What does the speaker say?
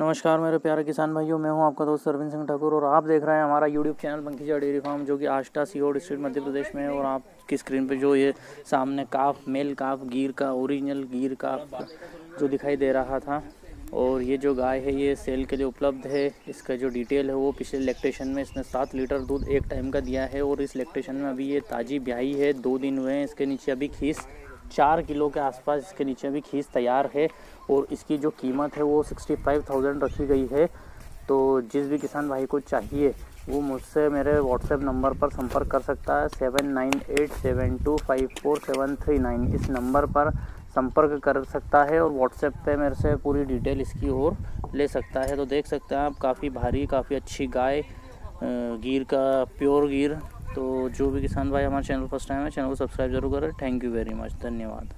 नमस्कार मेरे प्यारे किसान भाइयों, मैं हूँ आपका दोस्त अरविंद सिंह ठाकुर और आप देख रहे हैं हमारा YouTube channel Bankija dairy farm जो कि आष्टा सीहोर स्ट्रीट मध्य प्रदेश में है। और आपकी स्क्रीन पे जो ये सामने काफ मेल काफ, गिर का ओरिजिनल गिर काफ जो दिखाई दे रहा था, और ये जो गाय है, ये सेल के लिए उपलब्ध है। इसका जो डिटेल है, वो पिछले इलेक्ट्रेशन में इसने सात लीटर दूध एक टाइम का दिया है, और इस इलेक्ट्रेशन में अभी ये ताज़ी ब्याही है, दो दिन हुए हैं, इसके नीचे अभी खीस चार किलो के आसपास इसके नीचे भी खींच तैयार है और इसकी जो कीमत है वो सिक्सटी फाइव थाउज़ेंड रखी गई है। तो जिस भी किसान भाई को चाहिए, वो मुझसे मेरे व्हाट्सएप नंबर पर संपर्क कर सकता है। Seven nine eight seven two five four seven three nine इस नंबर पर संपर्क कर सकता है और व्हाट्सएप पे मेरे से पूरी डिटेल इसकी और ले सकता है। तो देख सकते हैं आप, काफ़ी भारी, काफ़ी अच्छी गाय गिर का प्योर गिर तो जो भी किसान भाई हमारे चैनल फ़र्स्ट टाइम है, चैनल को सब्सक्राइब ज़रूर करें। थैंक यू वेरी मच धन्यवाद।